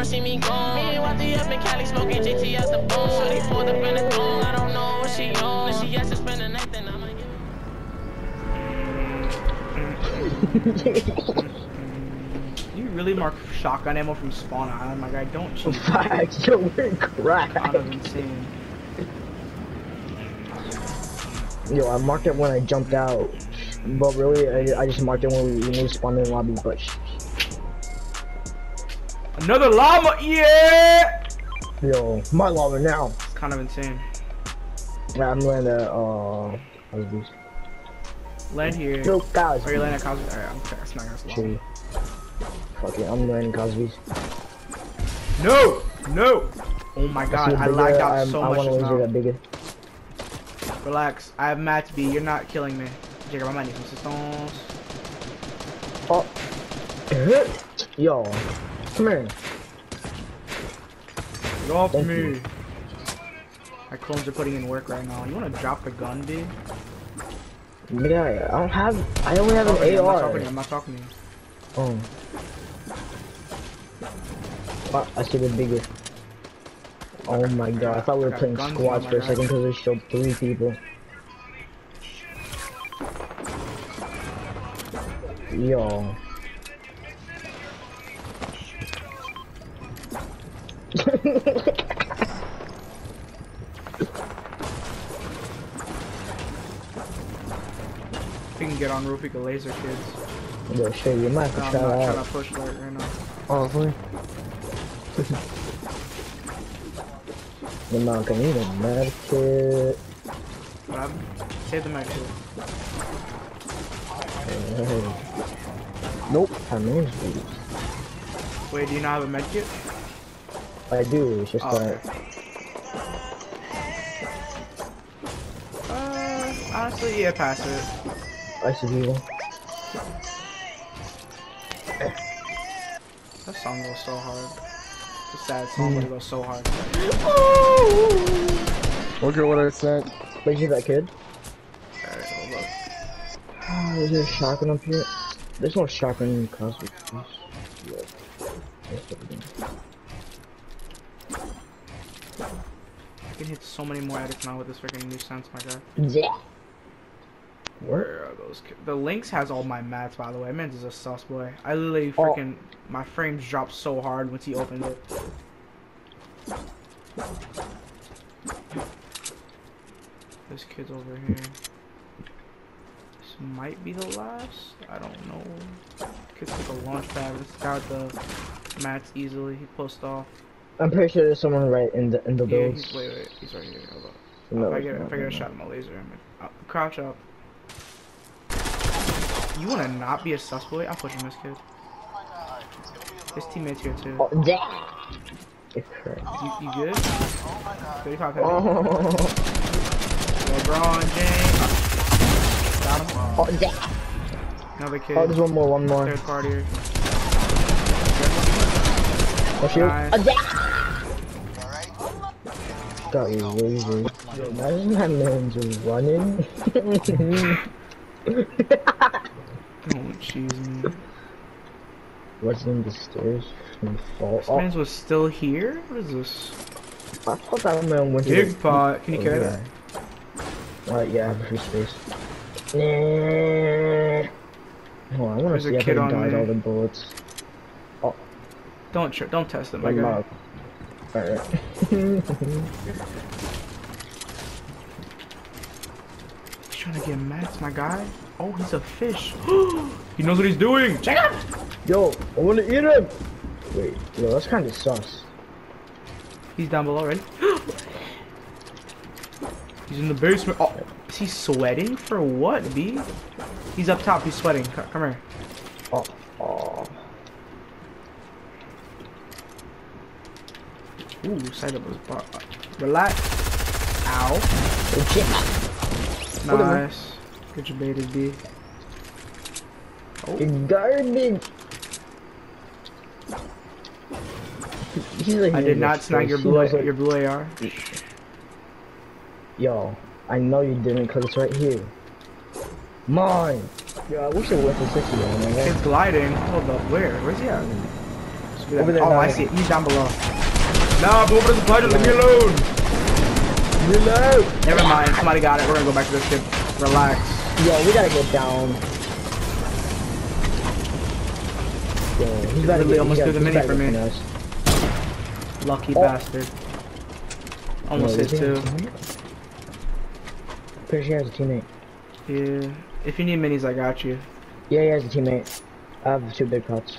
wanna see me gone. Me and Wifey up in Cali smoking GT out the bone. So they pulled up in the thong. I don't know what she on. If she has to spend the night, then I might give You really mark shotgun ammo from spawn island, my guy. Don't oh, cheat. Facts, yo, we're cracked. Kind of insane. Yo, I marked it when I jumped out. But really, I, I just marked it when we, when we spawned in the lobby, but sh- Another llama, yeah! Yo, my llama now. It's kind of insane. Yeah, I'm landing at, uh, how's this? Land here. Yo, guys. Or you land at Cosby. Alright, I'm that's not gonna slow. Shitty. Fuck it, I'm landing Cosby's. No! No! Oh my god, a I bigger, lagged out I'm- so I much want to just laser now. that bigger. Relax, I have Matt B. You're not killing me. Jaycob, I might need some systems. Oh. Yo, come here. Get off Thank me. you. My clones are putting in work right now. You wanna drop the gun, dude? Yeah, I don't have, I only have an AR. talking to you, I'm not talking to you. Oh. I see the bigger. Oh my god, I thought we were playing squads for a second because it showed three people. Yo. If you can get on roof, you can laser kids. Yo, shit, you might have No, to I'm not that trying to push right, right now. Honestly. The man can eat a med kit. What happened? Save the mag too. Hey. Nope, I mean, dude. Wait, do you not have a med kit? I do, it's just Oh, that. Uh, honestly, yeah, pass it. I see people. That song goes so hard. It's a sad song, but it goes so hard. Look at what I sent. Wait, you that kid? Alright, hold up. Oh, is there a shotgun up here? There's no shotgun in Cosby. Yeah. That's what we're doing. I can hit so many more addicts now with this freaking new sense, my guy. Yeah. Where? Where are those? ki- The Lynx has all my mats, by the way. Man, this is a sus boy. I literally Oh. freaking my frames dropped so hard once he opened it. This kid's over here. This might be the last. I don't know. Kid took a launch pad. This got the mats easily. He pushed off. I'm pretty sure there's someone right in the in the Yeah, he's, wait, wait. He's right here. Hold up. No, if I get, if I get a shot in my laser, I'm gonna, uh, crouch up. You wanna not be a sus boy? I'm pushing this kid. His teammates here too. Oh, yeah. You, you good? 35 heavy. Oh, LeBron James. Got him. oh, yeah. Another kid. Oh, there's one more, one more. Third party. Oh, shield. Nice. Oh, yeah. You, laser. Yo, imagine that oh, man just running. Don't cheese me. Watching the stairs and fall. This Oh, man's was still here? What is this? I thought that man went to Big pot. Can you oh, carry over that? Alright, yeah, I have a free space. Nah. Hold on, I There's a see if kid I there. all the bullets. Oh. Don't don't test them, my guy. Out. Alright. He's trying to get mats, my guy. Oh, he's a fish. he knows what he's doing. Check out. Yo, I wanna eat him! Wait, yo, that's kinda sus. He's down below already. he's in the basement. Oh, is he sweating for what, B? He's up top. He's sweating. Co- Come here. Oh, oh. Ooh, side up was bar. Relax. Ow. Oh, shit. Nice. Good job, baited B. It's garbage! Like I did not snag your. Blue what- your blue AR. Yo, I know you didn't because it's right here. Mine! Yo, I wish it went to 60 though, man. He's gliding. Hold up. Where? Where's he at? Over there, oh, I see it. He's down below. Nah, go over to the supply drop. Leave me alone. Never mind. Somebody got it. We're gonna go back to this ship. Relax. Yo, we gotta get down. Yo, he's about to Literally get, almost threw the mini for me. finessed. Lucky Oh. bastard. Almost Yo, hit too. Pretty sure he has a teammate. Yeah. If you need minis, I got you. Yeah, he has a teammate. I have two big pots.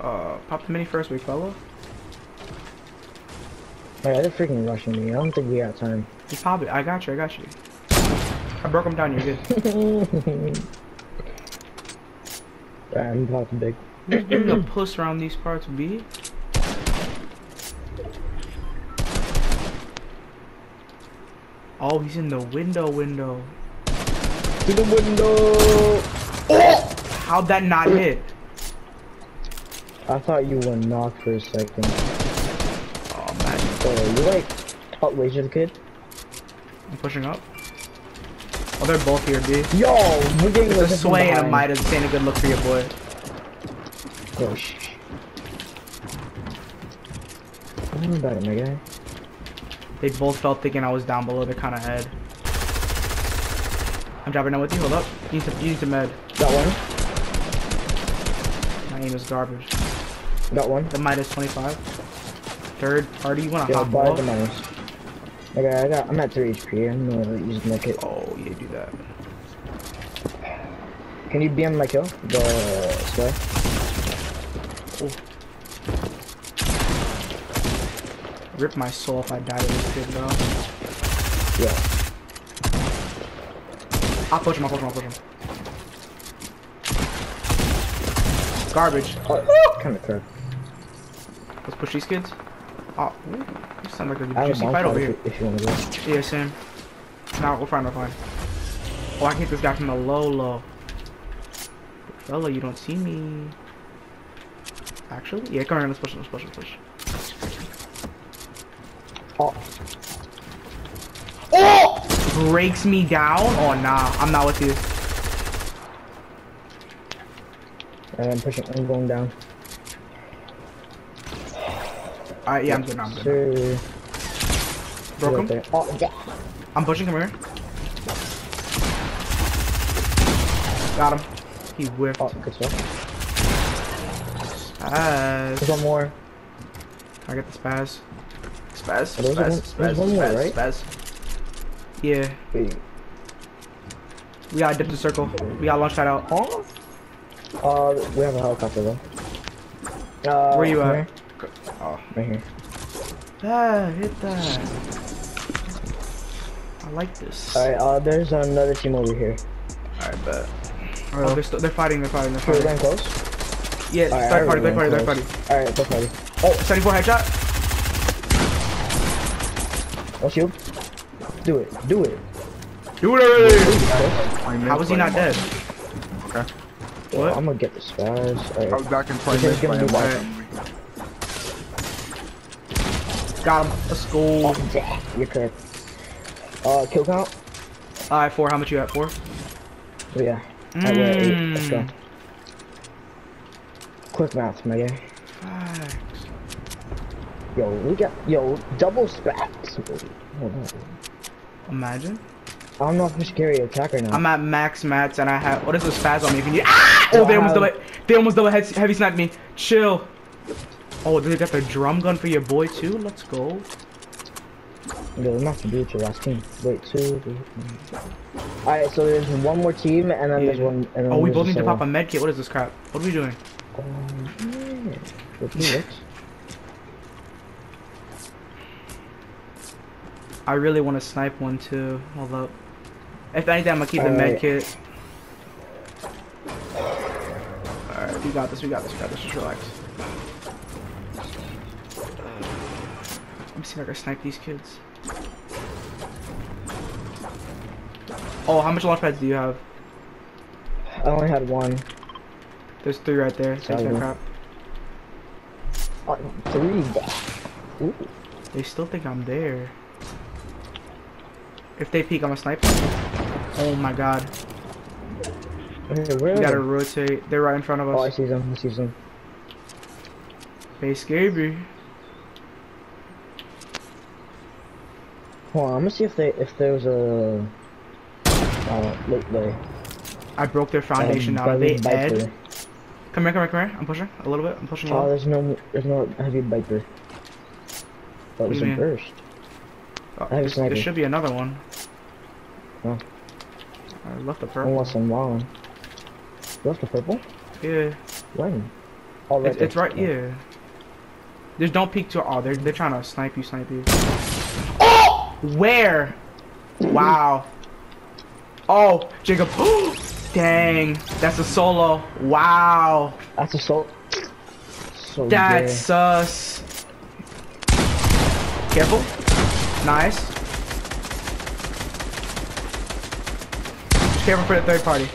Uh, pop the mini first, big fella. Alright, they're freaking rushing me. I don't think we got time. You probably. I got you. I got you. I broke him down. You're good. Alright, I'm popping big. Who's doing the puss around these parts, B? Oh, he's in the window. Window. To the window! Oh! How'd that not hit? I thought you were knocked for a second. Oh Oh, you like top laser the kid? I'm pushing up. Oh, they're both here, B. Yo, we're getting It's a sway and a. Midas. This ain't a good look for your boy. Oh, shh. Don't about it, my guy. They both felt thinking I was down below their kind of head. I'm dropping down with you. Hold up. You need to, you need to med. Got one. My aim is garbage. Got one. The Midas 25. Third party. You want to Yo, hop buy the off? Okay, I got. I'm at 3 HP. I'm gonna use my kit. Oh, yeah, do that. Can you BM my kill? The sway? Rip my soul if I die to this kid, bro. Yeah. I'll push him, I'll push him, I'll push him. Garbage. Oh, kind of curve. Let's push these kids. Oh, you sound like a juicy fight over here. if, if you want to go. Yeah, same. Nah, we're fine, we're fine. Oh, I can hit this guy from the low, low. Fella, you don't see me. Actually? Yeah, come here, let's push, let's push, let's push. Oh, Oh! Breaks me down? Oh, nah, I'm not with you. I'm pushing. I'm going down. Alright, yeah, I'm good now, I'm good. Sir. Broke him? Oh, yeah. I'm pushing him here. Got him. He whiffed. Oh, good stuff. Spaz. There's one more. I get the spaz. Spaz, Oh, spaz, spaz, there's one more, spaz, right? spaz. Yeah, Wait. we gotta dip the circle. We gotta launch that out. Huh? Uh, we have a helicopter though. Uh, Where you at? here. Oh, Right here. ah, hit that. I like this. Alright, uh, there's another team over here. Alright, bet. Oh, they're, still, they're fighting, they're fighting, they're Should we fighting. run close? Yeah, Alright, third I party, third party, already third ran party. close. Alright, third party. Oh, 74 headshot. No shield. Do it. Do it. Do it already. Playing mid, How was he not dead? Okay. What? I'm gonna get the spaz. I was Alright. back in playing This mid, is gonna playing be mid. Got him. Let's go. Oh, yeah, you're correct. Uh, kill count? Alright, four. How much you at? Four? Oh, yeah. Alright, we're eight. Let's go. Mm. Quick math, my guy. Facts. Yo, we got yo double spats. Imagine. I don't know if we should carry attacker now. I'm at max mats and I have what is this spaz on me if you need ah! Oh they almost Wow. double they almost double head, heavy sniped me. Chill. Oh, they got the drum gun for your boy too? Let's go. Yo, have to do it your last team. Wait, two. three, Alright, so there's one more team, and then there's Yeah. one. And then Oh we both need to pop a med kit. What is this crap? What are we doing? Um, yeah. With me, Rich. I really want to snipe one too. Hold up. If anything, I'm gonna keep the med Alright. kit. Alright, we got this, we got this, we got this. Just relax. Me see if I can snipe these kids. Oh, how much launch pads do you have? I only had one. There's three right there. Take that Seven. crap. Oh, three. Ooh. They still think I'm there. If they peek, I'm a sniper. Oh my god. Okay, where We are gotta they? rotate. They're right in front of us. Oh, I us. see them. I see them. Face Gabriel. Hold on, I'm gonna see if they if there's a uh late lay. I broke their foundation um, now. They Ed? Come here, come here, come here. I'm pushing a little bit. I'm pushing Oh, there's no there's no heavy biker. Oh, was there's a burst. Oh, I have a there, sniper. there should be another one. Oh. I left the purple. Unless I'm wrong. You left the purple? Yeah. When? Oh, right It's, it's right, yeah. Just don't peek too. Oh, they're they're trying to snipe you, snipe you. Where? Wow. Oh, Jaycob. Dang, that's a solo. Wow, That's a soul. So that's gay. sus. Careful. Nice. Just careful for the third party.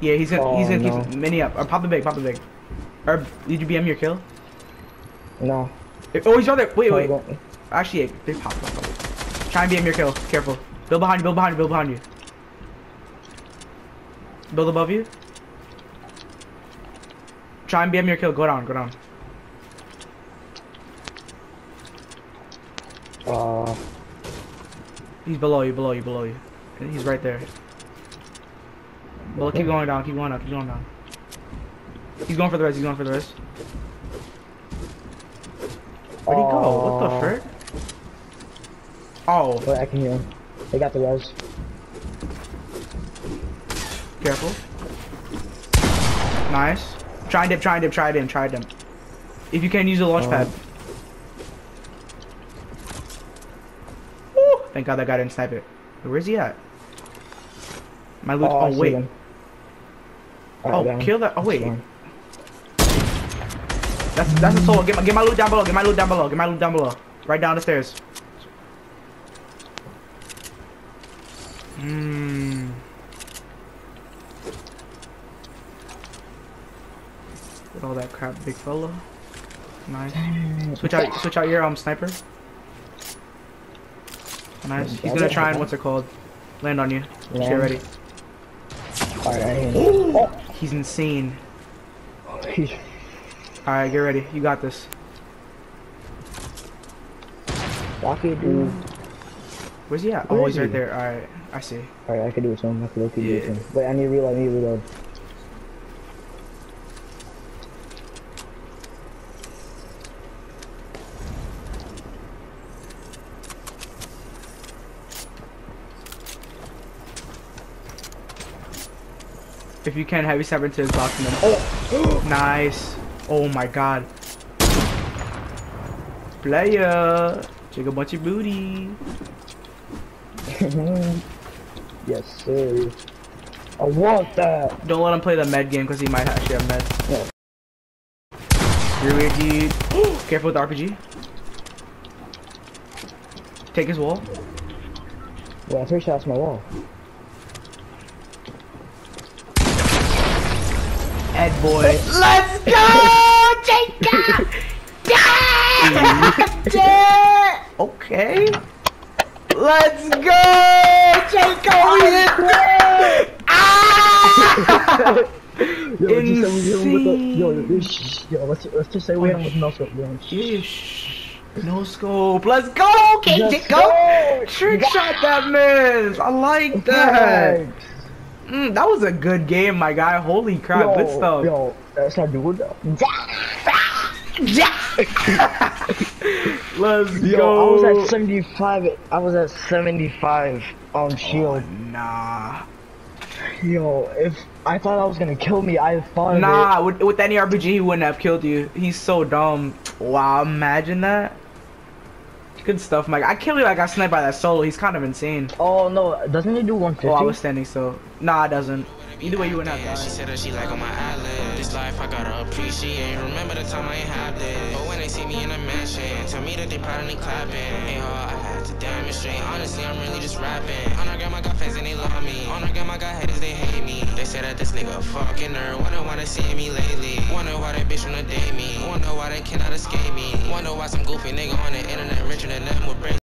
Yeah, he's gonna he's Oh, gonna no. keep mini up. Or pop the big, pop the big. Or did you BM your kill? No. Oh, he's right there. Wait, wait. Actually, yeah, they popped up. Try and your kill. Careful. Build behind you, build behind you, build behind you. Build above you. Try and BM your kill. Go down, go down. Uh, He's below you, below you, below you. He's right there. Well, keep going down, keep going down, keep going down. He's going for the res, he's going for the res. Where'd he go? What the Aw. frick? Oh, wait, I can hear him. They got the res. careful. Nice. Try and dip, try and dip, try it in, try it in. If you can, use the launch Oh. pad. Woo! Thank God that guy didn't snipe it. Where's he at? My loot. Oh, Oh, wait. them. Oh, down. kill that. Oh, wait. That's that's a solo. Get my get my loot down below. Get my loot down below. Get my loot down below. Right down the stairs. Mmm. Get all that crap, big fella. Nice. Switch out switch out your um sniper. Nice. He's gonna try and what's it called? Land on you. Get ready. Alright, I hear him. Oh, He's insane. Alright, get ready. You got this. lucky, dude. Where's he at? Where oh, he's right there. Alright, I see. Alright, I can do it to him. I can look to Yeah. him. Wait, I need to reload. I need to reload. If you can, heavy step into his box and then. Oh! nice. Oh my god. Player! Take a bunch of booty. yes, sir. I want that. Don't let him play the med game because he might actually have med. Yeah. You're weird, dude. Careful with the RPG. Take his wall. Yeah, three shots my wall. Ed boy. Let's go, Jaycob! Yeah! okay. Let's go, Jaycob! We hit it! Ah! Yo, just say we hit him with the, yo, Insane. yo, yo, let's, let's just say we hit him with no scope. Yo, No scope. Let's go, okay, Let's Jaycob! go! Trick shot that miss. I like that. Thanks. Mm, that was a good game, my guy. Holy crap, Yo, good stuff. Yo, that's not doing though. Let's Yo, go. I was at 75. I was at 75 on oh, shield. Nah. Yo, if I thought I was gonna kill me, I thought of Nah, with, with any RPG, he wouldn't have killed you. He's so dumb. Wow, imagine that. Good stuff, Mike. I can't believe I got sniped by that solo. He's kind of insane. Oh no, doesn't he do 150? Oh, I was standing still. Nah, it doesn't. Either way, you wouldn't have Yeah, she died. said she like on my eyelid. This life I gotta appreciate. Remember the time I ain't had this. But when they see me in a mansion, tell me that they proud and they clapping. Ain't hard, I had to demonstrate. Honestly, I'm really just rapping. On our grandma got fans and they love me. On our grandma got haters, they hate me. They say that this nigga fucking nerd. Wonder why they see me lately. Wonder why that bitch wanna date me. Wonder why they cannot escape me. Wonder why some goofy nigga on the internet richer than them with brains.